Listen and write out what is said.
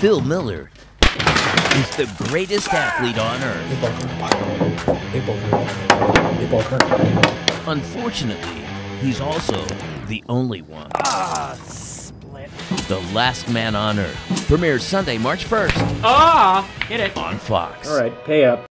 Phil Miller is the greatest athlete on earth. Unfortunately, he's also the only one. Ah, split! The Last Man on Earth premieres Sunday, March 1st Ah, get it. on Fox. All right, pay up.